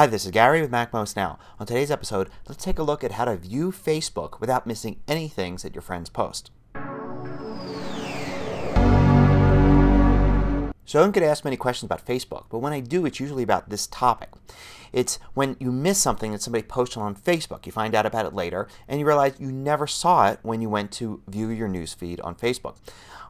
Hi, this is Gary with MacMost Now. On today's episode, let's take a look at how to view Facebook without missing any things that your friends post. So I don't get asked many questions about Facebook, but when I do it's usually about this topic. It's when you miss something that somebody posted on Facebook. You find out about it later and you realize you never saw it when you went to view your newsfeed on Facebook.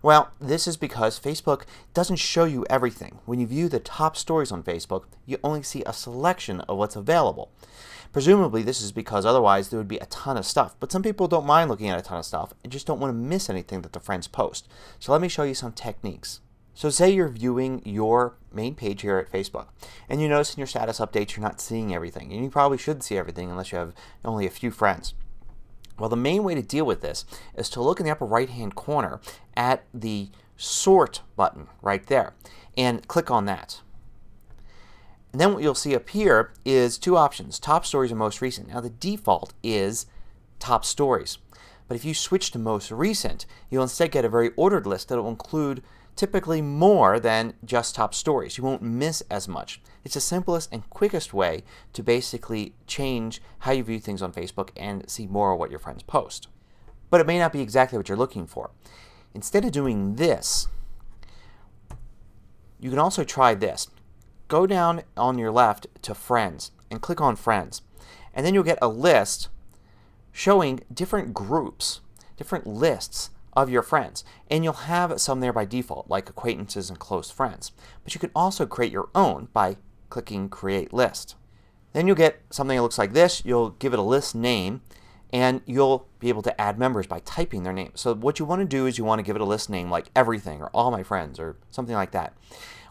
Well, this is because Facebook doesn't show you everything. When you view the top stories on Facebook, you only see a selection of what's available. Presumably this is because otherwise there would be a ton of stuff. But some people don't mind looking at a ton of stuff and just don't want to miss anything that their friends post. So let me show you some techniques. So say you're viewing your main page here at Facebook and you notice in your status updates you're not seeing everything. And you probably should see everything unless you have only a few friends. Well the main way to deal with this is to look in the upper right hand corner at the sort button right there and click on that. And then what you'll see up here is two options, top stories and most recent. Now the default is top stories. But if you switch to most recent you'll instead get a very ordered list that will include typically more than just top stories. You won't miss as much. It's the simplest and quickest way to basically change how you view things on Facebook and see more of what your friends post. But it may not be exactly what you're looking for. Instead of doing this, you can also try this. Go down on your left to Friends and click on Friends. And then you'll get a list showing different groups, different lists of your friends. And you'll have some there by default like acquaintances and close friends. But you can also create your own by clicking Create List. Then you'll get something that looks like this. You'll give it a list name and you'll be able to add members by typing their name. So what you want to do is you want to give it a list name like everything or all my friends or something like that.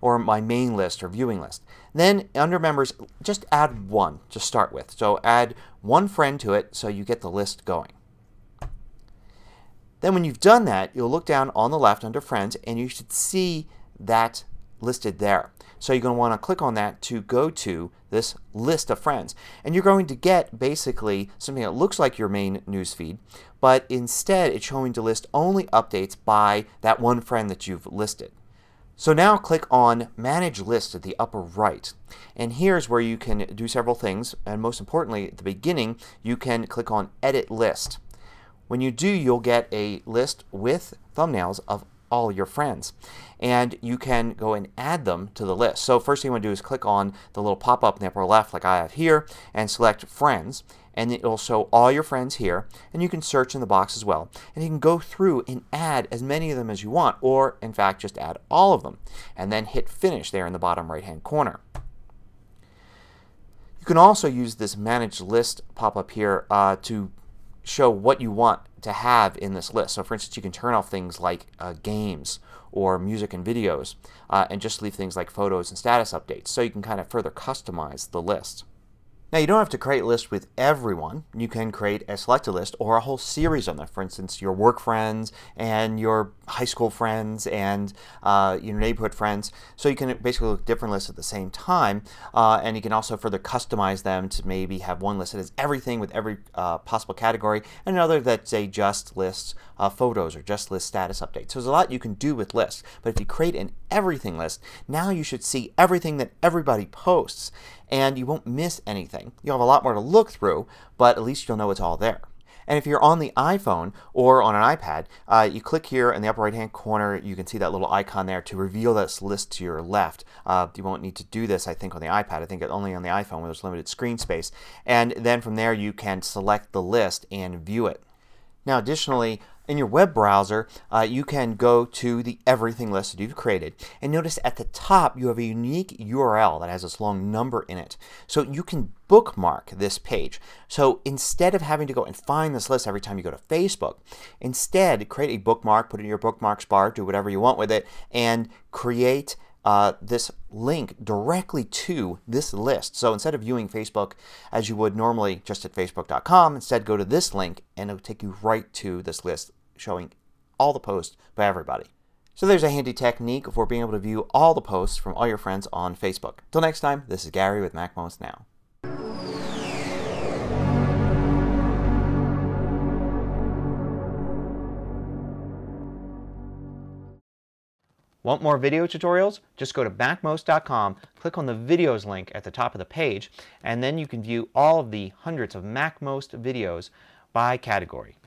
Or my main list or viewing list. Then under members just add one to start with. So add one friend to it so you get the list going. Then when you've done that you'll look down on the left under Friends and you should see that listed there. So you're going to want to click on that to go to this list of friends. And you're going to get basically something that looks like your main news feed but instead it's showing to list only updates by that one friend that you've listed. So now click on Manage List at the upper right. And here's where you can do several things and most importantly at the beginning you can click on Edit List. When you do you'll get a list with thumbnails of all your friends. And you can go and add them to the list. So first thing you want to do is click on the little pop-up in the upper left like I have here and select Friends. And it will show all your friends here. And you can search in the box as well. And you can go through and add as many of them as you want or in fact just add all of them. And then hit Finish there in the bottom right hand corner. You can also use this Manage List pop-up here uh, to show what you want to have in this list. So for instance you can turn off things like uh, games or music and videos uh, and just leave things like photos and status updates. So you can kind of further customize the list. Now you don't have to create a list with everyone. You can create a selected list or a whole series of them. For instance, your work friends and your high school friends and uh, your neighborhood friends. So you can basically look at different lists at the same time uh, and you can also further customize them to maybe have one list that has everything with every uh, possible category and another that say just lists uh, photos or just lists status updates. So there's a lot you can do with lists. But if you create an everything list, now you should see everything that everybody posts and you won't miss anything. You'll have a lot more to look through, but at least you'll know it's all there. And if you're on the iPhone or on an iPad, uh, you click here in the upper right hand corner. You can see that little icon there to reveal this list to your left. Uh, you won't need to do this I think on the iPad. I think it's only on the iPhone where there's limited screen space. And then from there you can select the list and view it. Now additionally in your web browser uh, you can go to the everything list that you've created and notice at the top you have a unique URL that has this long number in it. So you can bookmark this page. So instead of having to go and find this list every time you go to Facebook, instead create a bookmark, put it in your bookmarks bar, do whatever you want with it, and create uh, this link directly to this list. So instead of viewing Facebook as you would normally just at Facebook.com, instead go to this link and it will take you right to this list showing all the posts by everybody. So there's a handy technique for being able to view all the posts from all your friends on Facebook. Till next time, this is Gary with MacMost Now. Want more video tutorials? Just go to MacMost.com, click on the videos link at the top of the page, and then you can view all of the hundreds of MacMost videos by category.